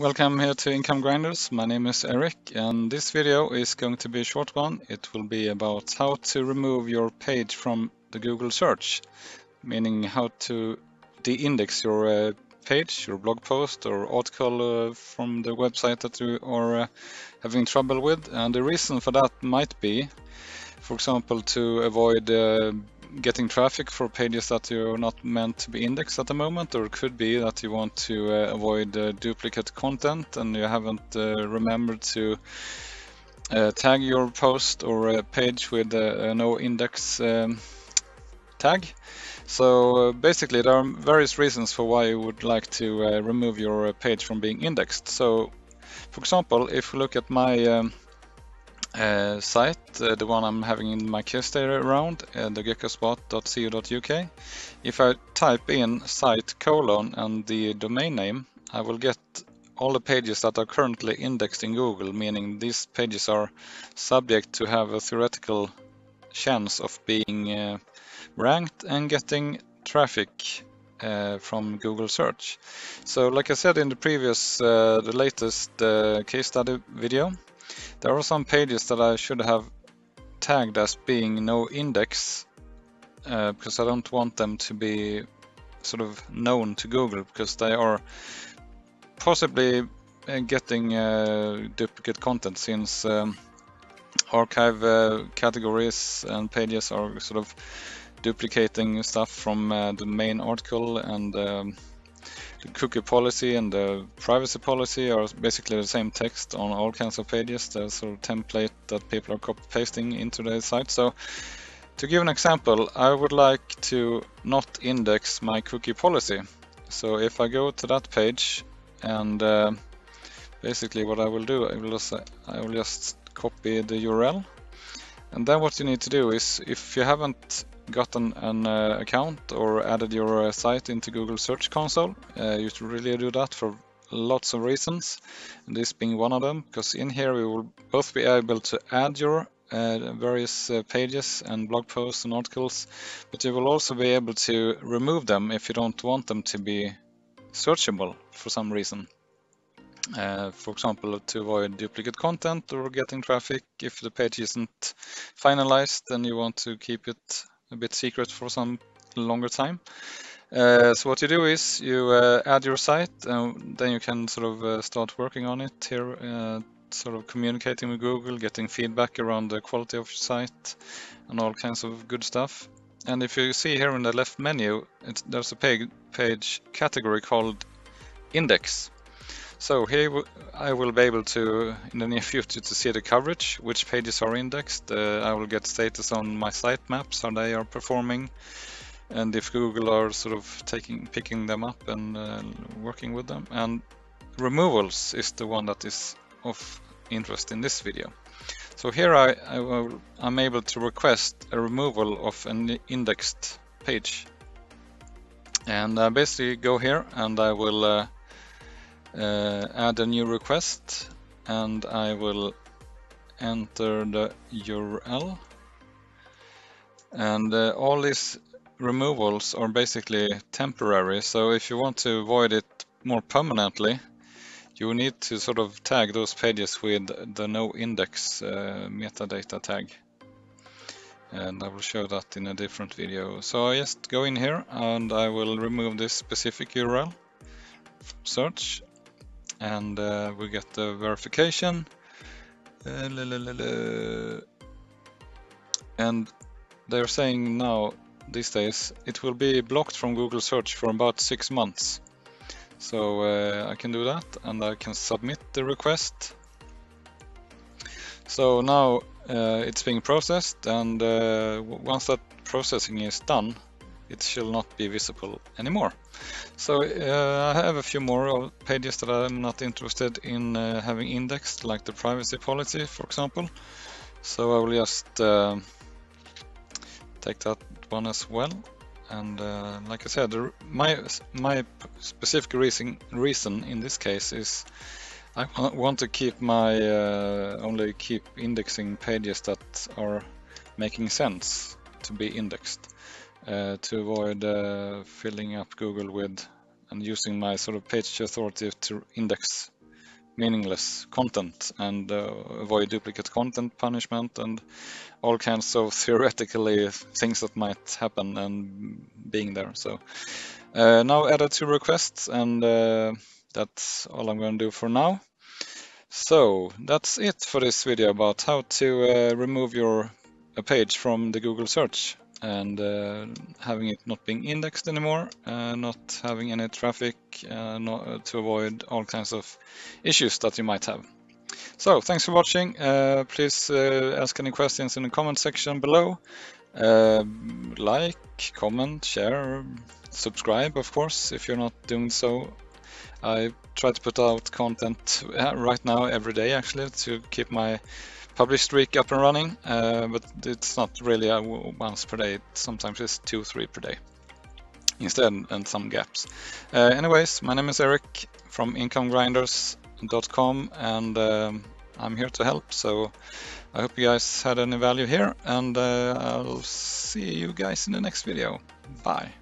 welcome here to Income Grinders. My name is Eric and this video is going to be a short one. It will be about how to remove your page from the Google search, meaning how to de-index your uh, page, your blog post or article uh, from the website that you are uh, having trouble with. And the reason for that might be, for example, to avoid uh, getting traffic for pages that you're not meant to be indexed at the moment, or it could be that you want to uh, avoid uh, duplicate content and you haven't uh, remembered to uh, tag your post or page with a no index um, tag. So uh, basically there are various reasons for why you would like to uh, remove your page from being indexed. So for example, if we look at my um, uh, site, uh, the one I'm having in my case there around, uh, the geckospot.co.uk. If I type in site colon and the domain name, I will get all the pages that are currently indexed in Google, meaning these pages are subject to have a theoretical chance of being uh, ranked and getting traffic uh, from Google search. So like I said in the previous, uh, the latest uh, case study video, there are some pages that I should have tagged as being no index uh, because I don't want them to be sort of known to Google because they are possibly uh, getting uh, duplicate content since um, archive uh, categories and pages are sort of duplicating stuff from uh, the main article and um, the cookie policy and the privacy policy are basically the same text on all kinds of pages. There's sort of template that people are copy pasting into the site. So to give an example, I would like to not index my cookie policy. So if I go to that page and uh, basically what I will do, I will just, I will just copy the URL. And then what you need to do is if you haven't gotten an uh, account or added your uh, site into Google Search Console. Uh, you should really do that for lots of reasons, and this being one of them, because in here we will both be able to add your uh, various uh, pages and blog posts and articles, but you will also be able to remove them if you don't want them to be searchable for some reason. Uh, for example, to avoid duplicate content or getting traffic if the page isn't finalized and you want to keep it a bit secret for some longer time. Uh, so what you do is you uh, add your site and then you can sort of uh, start working on it here, uh, sort of communicating with Google, getting feedback around the quality of your site and all kinds of good stuff. And if you see here in the left menu, there's a page, page category called index. So here I will be able to, in the near future, to see the coverage, which pages are indexed. Uh, I will get status on my sitemaps, how they are performing, and if Google are sort of taking, picking them up and uh, working with them. And removals is the one that is of interest in this video. So here I, I I'm able to request a removal of an indexed page. And I basically go here and I will uh, uh, add a new request and I will enter the URL and uh, all these removals are basically temporary so if you want to avoid it more permanently you need to sort of tag those pages with the no index uh, metadata tag. And I will show that in a different video. So I just go in here and I will remove this specific URL search and uh, we get the verification. Uh, and they're saying now these days it will be blocked from Google search for about six months. So uh, I can do that and I can submit the request. So now uh, it's being processed and uh, once that processing is done it shall not be visible anymore. So uh, I have a few more pages that I'm not interested in uh, having indexed, like the privacy policy, for example. So I will just uh, take that one as well. And uh, like I said, my my specific reason reason in this case is I want to keep my uh, only keep indexing pages that are making sense to be indexed. Uh, to avoid uh, filling up Google with and using my sort of page authority to index meaningless content and uh, avoid duplicate content punishment and all kinds of theoretically things that might happen and being there. So uh, now added two requests and uh, that's all I'm going to do for now. So that's it for this video about how to uh, remove your a page from the Google search and uh, having it not being indexed anymore, uh, not having any traffic uh, not, to avoid all kinds of issues that you might have. So thanks for watching. Uh, please uh, ask any questions in the comment section below. Uh, like, comment, share, subscribe of course if you're not doing so. I try to put out content right now every day actually to keep my publish streak up and running, uh, but it's not really once per day. Sometimes it's two, three per day instead, and some gaps. Uh, anyways, my name is Eric from IncomeGrinders.com, and um, I'm here to help. So I hope you guys had any value here, and uh, I'll see you guys in the next video. Bye.